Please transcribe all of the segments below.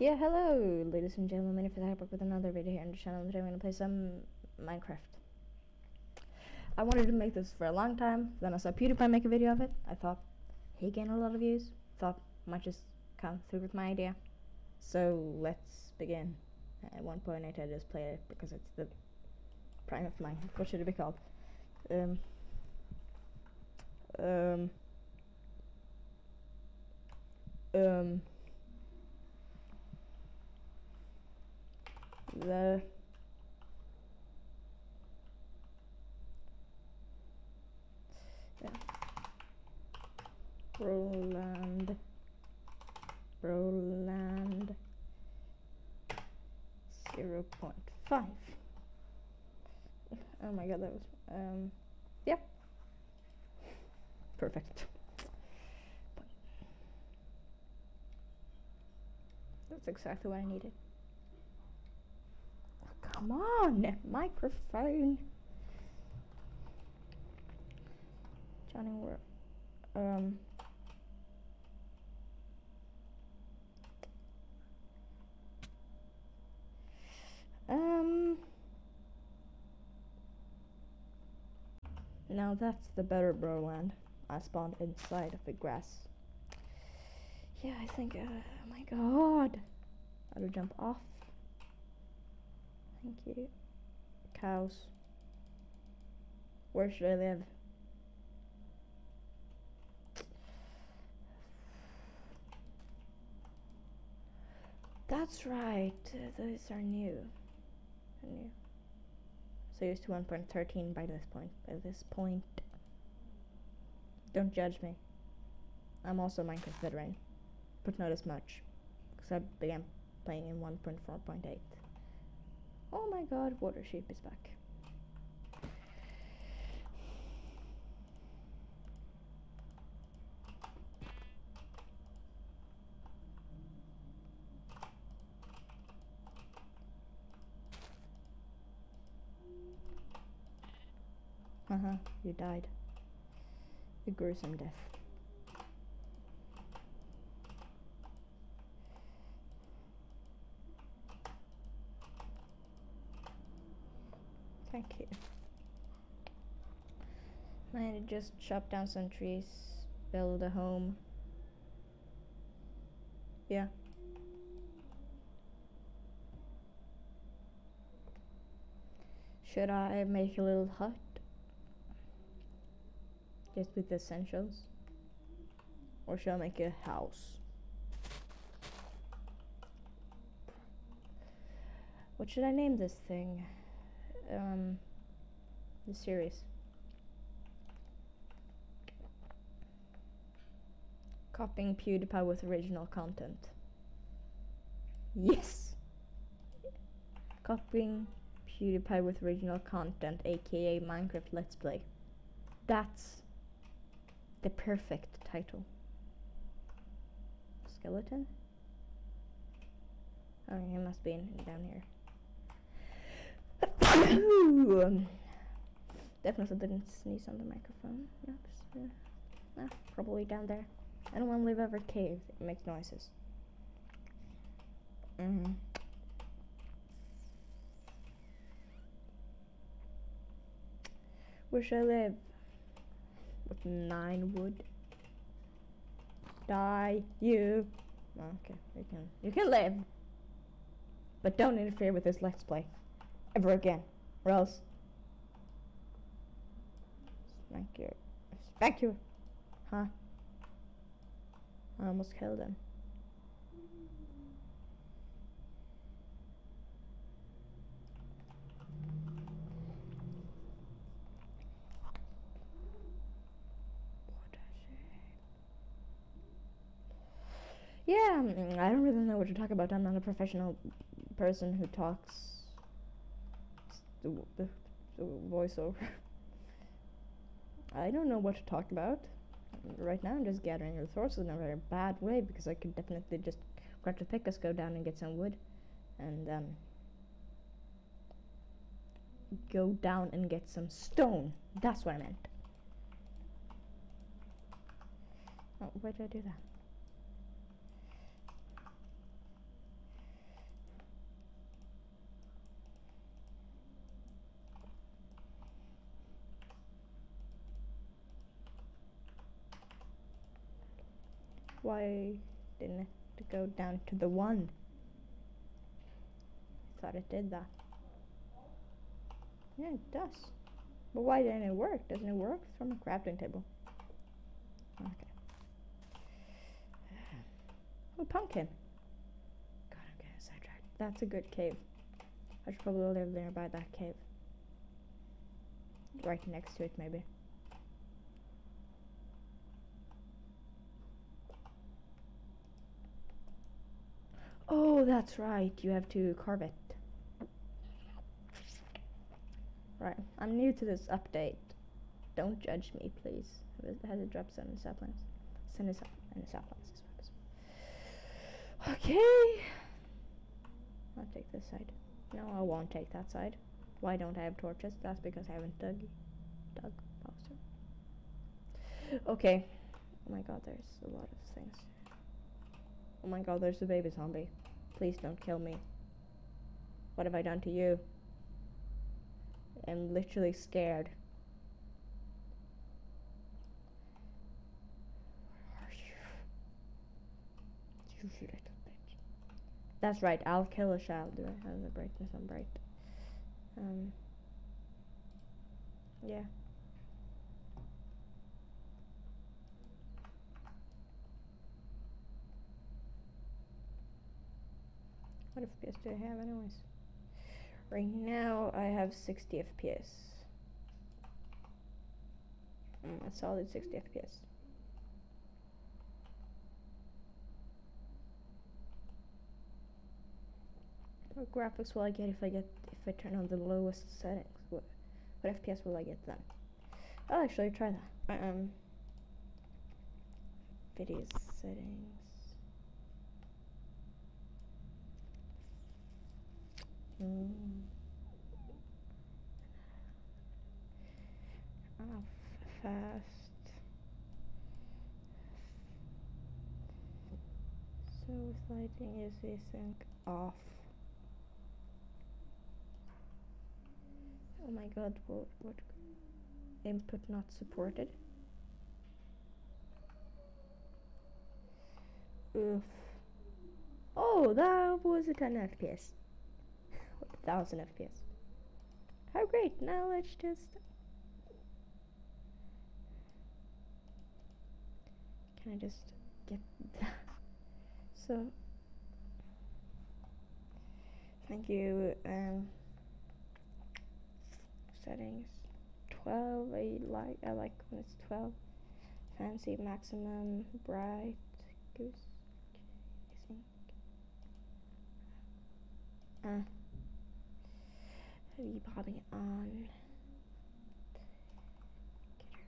Yeah, hello, ladies and gentlemen. If I back with another video here on the channel, today I'm gonna play some Minecraft. I wanted to make this for a long time. Then I saw PewDiePie make a video of it. I thought he gained a lot of views. Thought might just come through with my idea. So let's begin. At one point, I just played it because it's the prime of mine. What should it be called? Um. Um. Um. Yeah. Roland. Roland. 0 0.5 oh my god that was um yeah. perfect. That's exactly what I needed Come on, microphone. Johnny, where? Um. Um. Now that's the better Broland. I spawned inside of the grass. Yeah, I think, uh, oh my god. I'll jump off. Thank you. Cows. Where should I live? That's right. Those are new. new. So used to 1.13 by this point. By this point. Don't judge me. I'm also Minecraft veteran, but not as much, because I began playing in 1.4.8. Oh my god, water sheep is back. Uh-huh, you died. A gruesome death. Thank you. I just chop down some trees, build a home. Yeah. Should I make a little hut? Just with the essentials? Or should I make a house? What should I name this thing? um, the series. Copying PewDiePie with original content. Yes! Copying PewDiePie with original content, aka Minecraft Let's Play. That's the perfect title. Skeleton? Oh, he must be in, down here. Definitely didn't sneeze on the microphone. Oops. Uh, probably down there. I don't want to live over cave. It makes noises. Mm hmm Where should I live? With nine wood. Die, you. Okay, you can you can live. But don't interfere with this let's play ever again, or else smack you, smack you, huh? I almost killed him. Yeah, mm, I don't really know what to talk about. I'm not a professional person who talks the, voiceover. I don't know what to talk about. Right now I'm just gathering resources in a very bad way because I could definitely just grab the pickaxe, go down and get some wood and um, go down and get some stone. That's what I meant. Oh, why did I do that? Why didn't it go down to the one? I thought it did that. Yeah, it does. But why didn't it work? Doesn't it work from a crafting table? Okay. Oh, pumpkin. God, I'm getting sidetracked. That's a good cave. I should probably live nearby that cave. Right next to it, maybe. Oh, that's right. You have to carve it. Right. I'm new to this update. Don't judge me, please. It- Has it dropped some saplings? Send us and saplings. Okay. I'll take this side. No, I won't take that side. Why don't I have torches? That's because I haven't dug. Dug. Poster. Okay. Oh my god, there's a lot of things. Oh my god, there's a baby zombie. Please don't kill me. What have I done to you? I'm literally scared. Where are you? You little bitch. That's right, I'll kill a child. Do I have the brightness on bright? Um. Yeah. What FPS do I have anyways? Right now I have 60 FPS. Mm, a solid 60 FPS. What graphics will I get if I get if I turn on the lowest settings? What what FPS will I get then? I'll actually try that. Um video settings. Mm. F- fast. So with lighting is async off. Oh my god, what what input not supported? Oof. Oh, that was a 10 FPS. 1000 FPS. How great! Now let's just. Can I just get that? So. Thank you. Um. Settings. 12. I like. I like when it's 12. Fancy maximum bright goose. I it on. Get your.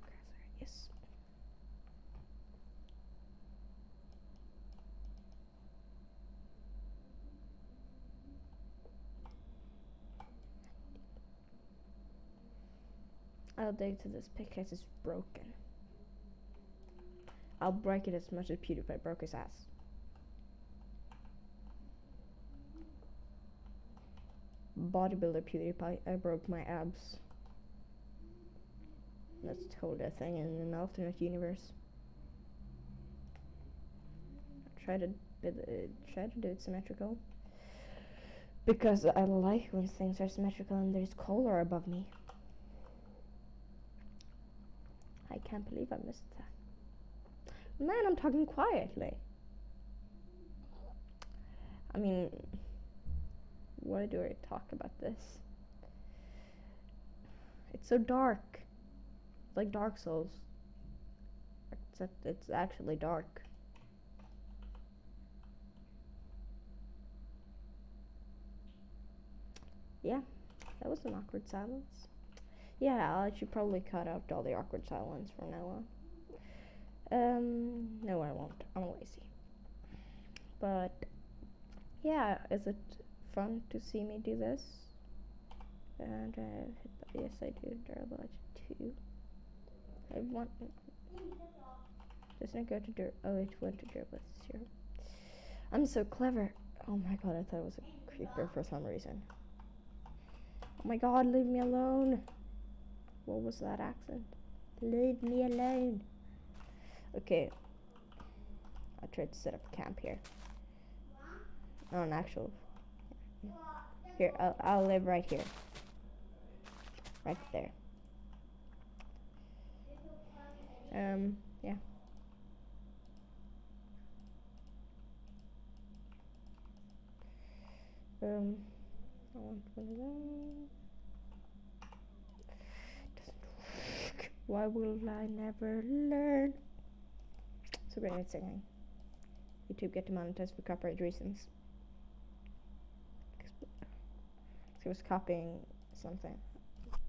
Yes. I'll dig to this because it's broken. I'll break it as much as PewDiePie broke his ass. Bodybuilder PewDiePie, I broke my abs. That's totally a thing in an alternate universe. Try to uh, try to do it symmetrical because I like when things are symmetrical and there's color above me. I can't believe I missed that. Man, I'm talking quietly. I mean, why do I talk about this? It's so dark. It's like Dark Souls. Except it's actually dark. Yeah, that was an awkward silence. Yeah, I should probably cut out all the awkward silence from now on. Um, no, I won't. I'm lazy. But, yeah, is it fun to see me do this. And yes, I do. Durable 2. I want. Doesn't it go to Dur? Oh, it went to Durable 0. I'm so clever. Oh my god, I thought it was a creeper for some reason. Oh my god, leave me alone. What was that accent? Leave me alone. Okay. I tried to set up camp here. Oh, an actual. Here, I'll, I'll live right here. Right there. Um, yeah. Um, I want one of. Why will I never learn? So great at singing. YouTube get demonetized for copyright reasons. He was copying something.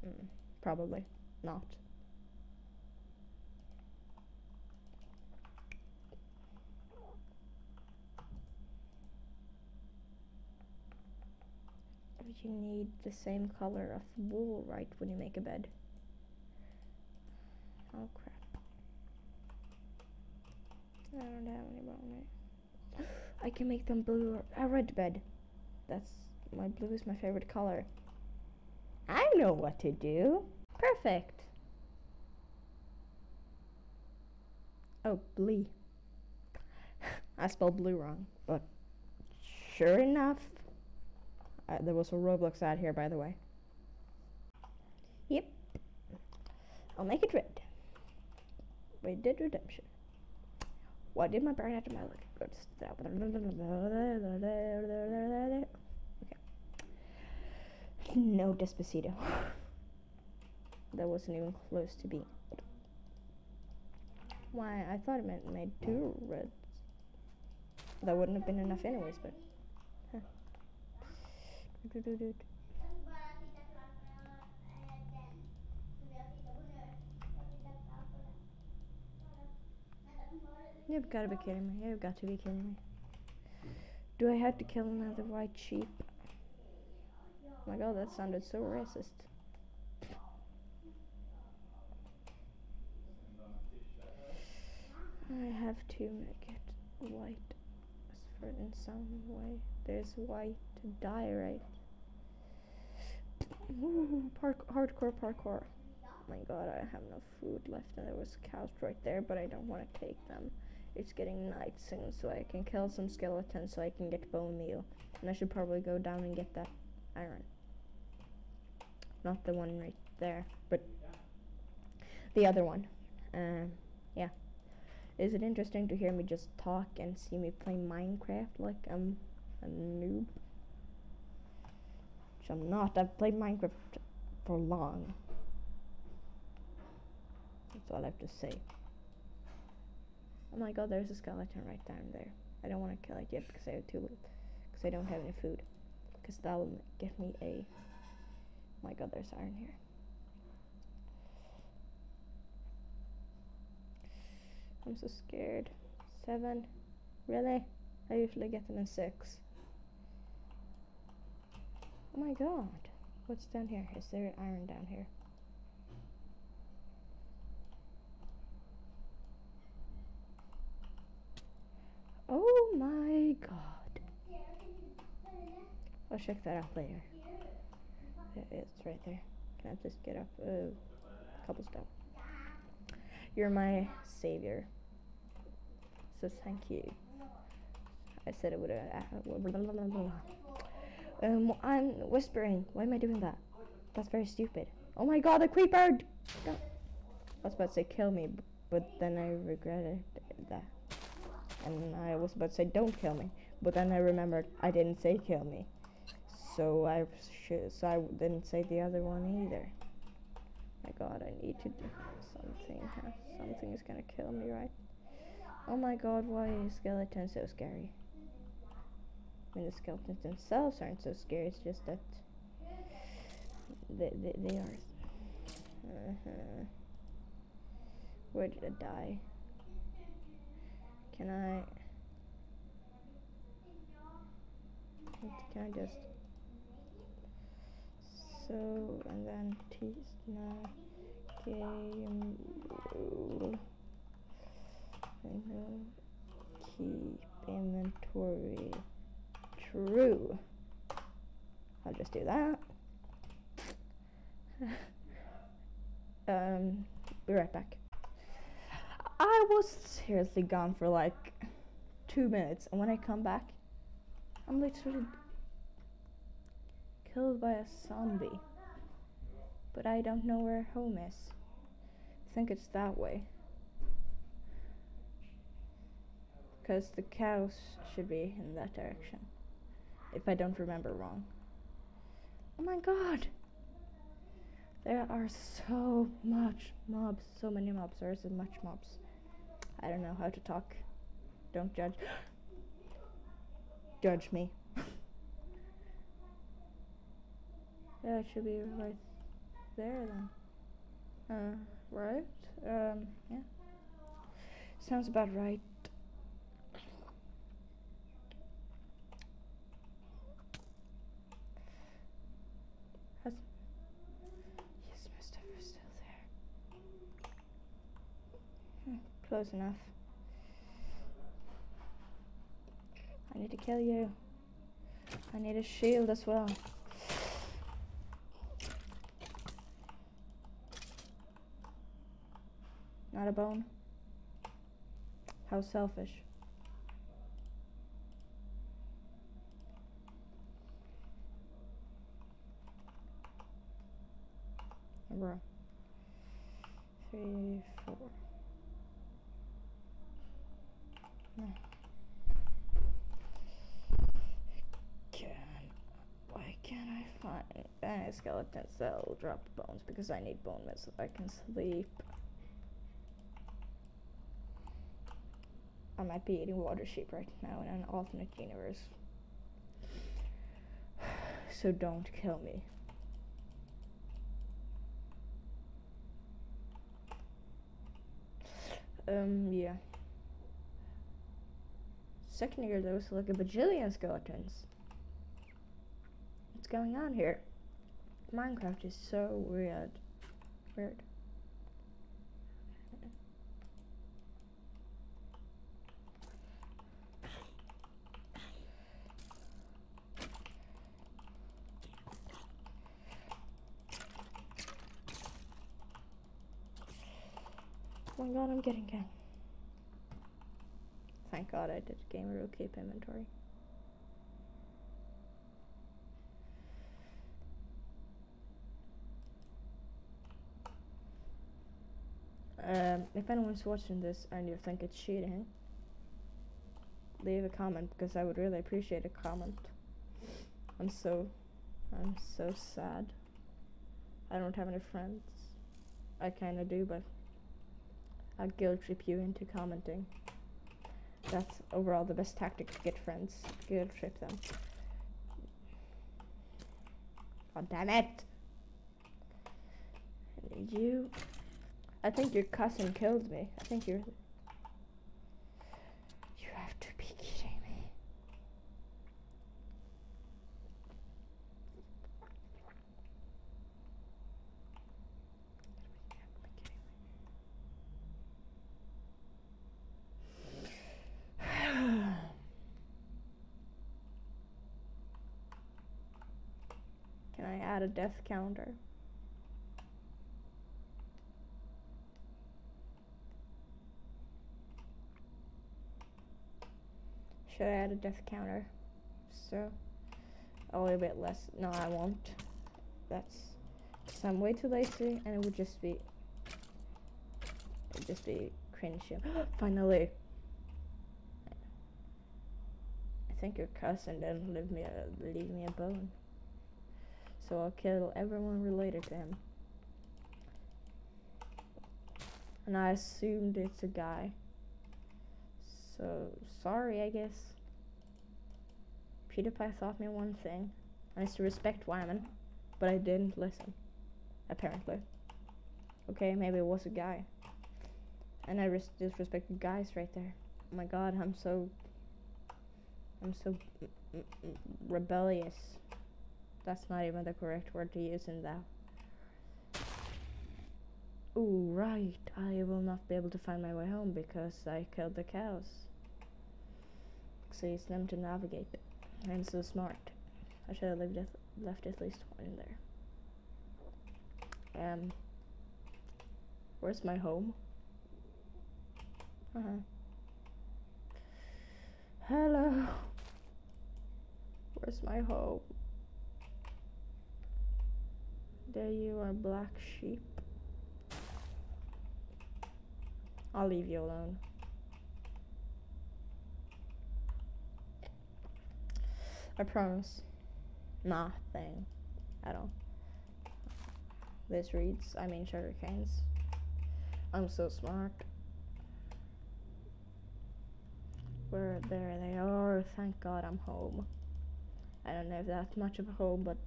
Mm, probably not. you need the same color of wool, right, when you make a bed. Oh crap. I don't have any bone I can make them blue or a red bed. That's my blue is my favorite color. I know what to do. Perfect. Oh, blue. I spelled blue wrong, but sure enough, uh, there was a Roblox ad here, by the way. Yep. I'll make it red. Red Dead Redemption. Why did my brain have to my look? No Despacito. that wasn't even close to being. Why? I thought it meant made two reds. That wouldn't have been enough anyways, but. Huh. You've got to be kidding me. You've got to be kidding me. Do I have to kill another white sheep? Oh my god, that sounded so racist. I have to make it white for in some way. There's white right? Ooh, park hardcore parkour. Oh my god, I have no food left and there was cows right there, but I don't want to take them. It's getting night soon, so I can kill some skeletons so I can get bone meal. And I should probably go down and get that iron. Not the one right there, but the other one. Um, yeah. Is it interesting to hear me just talk and see me play Minecraft like I'm a noob? Which I'm not. I've played Minecraft for long. That's all I have to say. Oh my god, there's a skeleton right down there. I don't want to kill it yet because I have too. Because I don't have any food. Because that will give me a. My god, there's iron here. I'm so scared. Seven? Really? I usually get them in six. Oh my god. What's down here? Is there an iron down here? Oh my god. I'll check that out later. It's right there. Can I just get up a couple steps? You're my savior. So thank you. I said it would have. Um, I'm whispering. Why am I doing that? That's very stupid. Oh my god, the creeper! I was about to say kill me, but then I regretted that. And I was about to say don't kill me, but then I remembered I didn't say kill me. So I should, so I didn't say the other one either. My god, I need to do something. Something is gonna kill me, right? Oh my god, why is skeleton so scary? I mean, the skeletons themselves aren't so scary, it's just that they, they, they are. Uh -huh. Where did I die? Can I... Can I just... So, and then tease now game rule. Keep inventory true. I'll just do that. um, be right back. I was seriously gone for like two minutes, and when I come back, I'm literally killed by a zombie. But I don't know where home is. I think it's that way. Because the cows should be in that direction. If I don't remember wrong. Oh my god! There are so much mobs, so many mobs, there so much mobs. I don't know how to talk. Don't judge. judge me. Yeah, it should be right there then. Uh, right? Um, yeah. Sounds about right. Yes, stuff is still there. Hmm, close enough. I need to kill you. I need a shield as well. Not a bone. How selfish. Three, four. No. Can why can't I find any skeletons that'll drop bones because I need bone so I can sleep. I might be eating water sheep right now in an alternate universe. So don't kill me. Um, yeah. Second year there was like a bajillion skeletons. What's going on here? Minecraft is so weird. Weird. Oh god, I'm getting gang. Thank god I did gamer rule keep inventory. Um, if anyone's watching this and you think it's cheating, leave a comment because I would really appreciate a comment. I'm so, I'm so sad. I don't have any friends. I kinda do, but I'll guilt trip you into commenting. That's overall the best tactic to get friends. Guilt trip them. God damn it! You. I think your cousin killed me. I think you're. You have to be kidding me. Can I a death counter? Should I add a death counter? So, a little bit less. No, I won't. That's because I'm way too lazy, and it would just be, it would just be cringe. Finally, I think your cousin didn't leave me a leave me a bone. So I'll kill everyone related to him. And I assumed it's a guy. So, sorry, I guess. PewDiePie taught me one thing. I used to respect women, but I didn't listen. Apparently. Okay, maybe it was a guy. And I res- disrespected guys right there. Oh my god, I'm so... I'm so mm, mm, mm, rebellious. That's not even the correct word to use in that. Oh, right. I will not be able to find my way home because I killed the cows. So use them to navigate. I'm so smart. I should have left, left at least one in there. Um, where's my home? Uh huh. Hello. Where's my home? There you are, black sheep. I'll leave you alone. I promise. Nothing at all. This reads, I mean sugar canes. I'm so smart. Where there they are. Thank God I'm home. I don't know if that's much of a home, but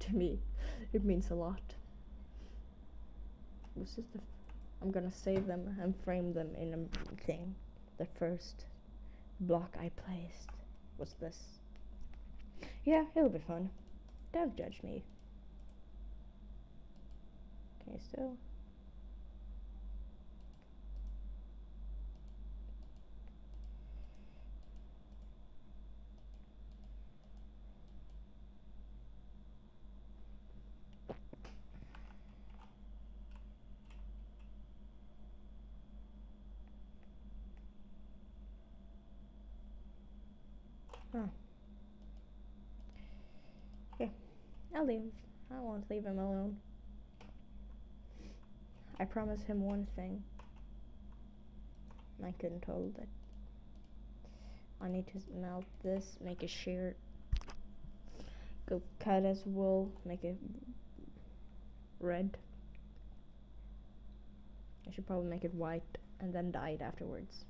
to me, it means a lot. This is the. I'm gonna save them and frame them in a thing. The first block I placed was this. Yeah, it'll be fun. Don't judge me. You still? Oh. Okay, I'll leave. I won't leave him alone. I promised him one thing. I couldn't hold it. I need to melt this, make a shirt. Go cut his wool, make it red. I should probably make it white and then dye it afterwards.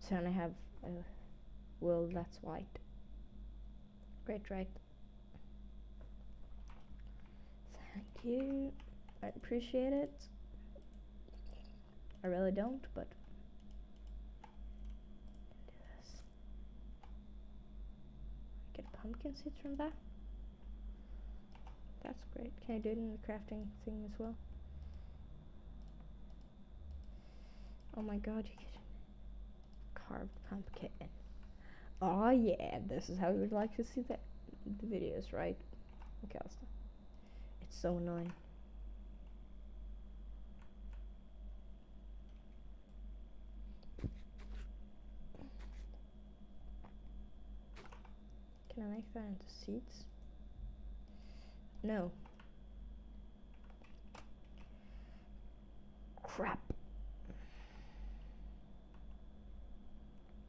So then I have a wool that's white. Great, right? Thank you. I appreciate it. I really don't, but. Get pumpkin seeds from that. That's great. Can I do it in the crafting thing as well? Oh my god, you get carved pumpkin. Oh yeah, this is how you would like to see the, the videos, right? Okay. It's so annoying. Can I make that into seeds? No. Crap.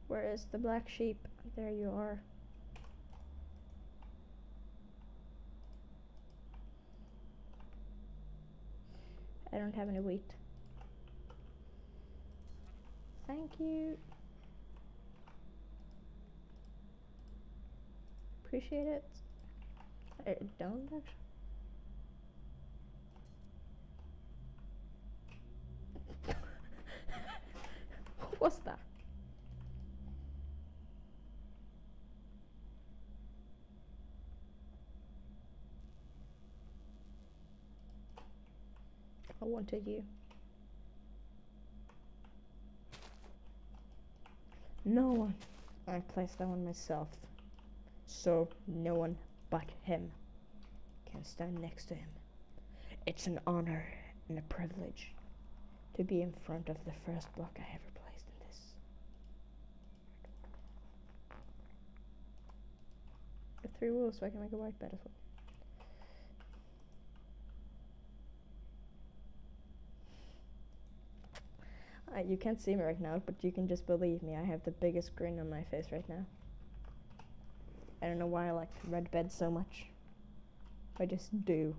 Where is the black sheep? There you are. I don't have any wheat. Thank you. Appreciate it. I don't actually. was that? Wanted you. No one. I placed that one myself. So no one but him can stand next to him. It's an honor and a privilege to be in front of the first block I ever placed in this. The three wolves so I can make a white bed as well. Uh, you can't see me right now, but you can just believe me. I have the biggest grin on my face right now. I don't know why I like red bed so much. I just do.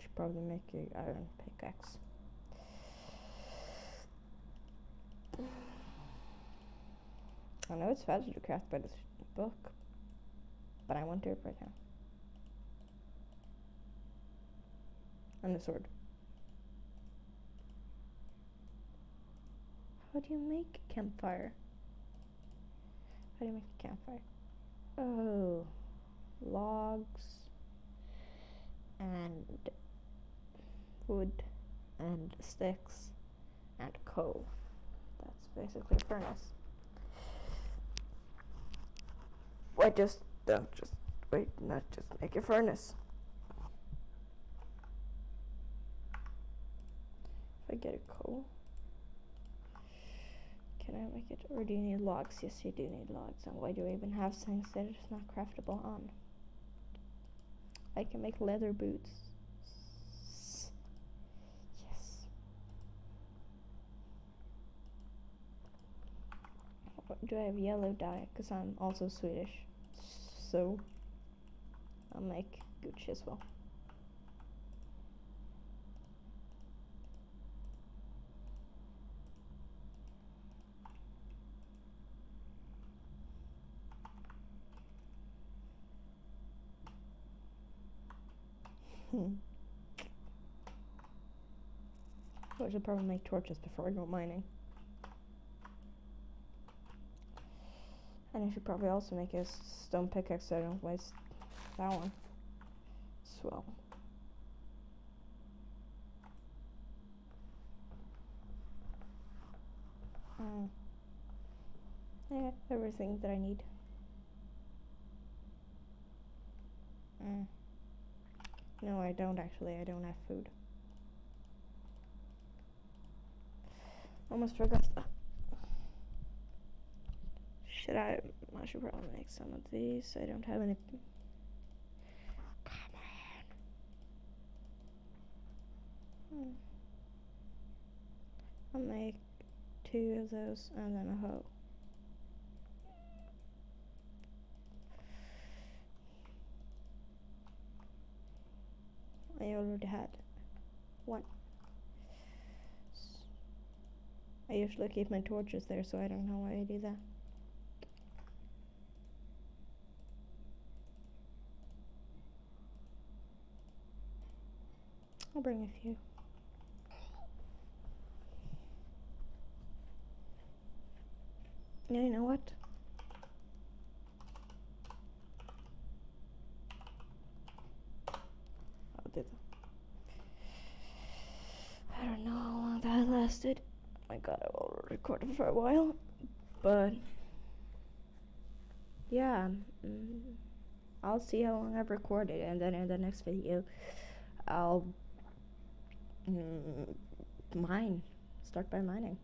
Should probably make a iron pickaxe. I know it's faster to craft by this book, but I want to do it right now. And the sword. How do you make a campfire? How do you make a campfire? Oh, logs and wood and sticks and coal. That's basically a furnace. Wait, just don't just wait, not just make a furnace. If I get a coal. Can I make it? Or do you need logs? Yes, you do need logs. And why do I even have things that is not craftable on? I can make leather boots. Yes. Do I have yellow dye? Because I'm also Swedish. So, I'll make Gucci as well. Hmm. I should probably make torches before I go mining. And I should probably also make a stone pickaxe so I don't waste that one as well. Mm. Yeah, everything that I need. Mm. No, I don't actually. I don't have food. Almost forgot that. Should I? I should probably make some of these. I don't have any. Come on. Hmm. I'll make two of those and then a hoe. I already had one. I usually keep my torches there, so I don't know why I do that. I'll bring a few. Yeah, you know what? I'll do that. I don't know how long that lasted. My god, I've already recorded for a while. But yeah, mm, I'll see how long I've recorded, and then in the next video, I'll mm, mine. Start by mining.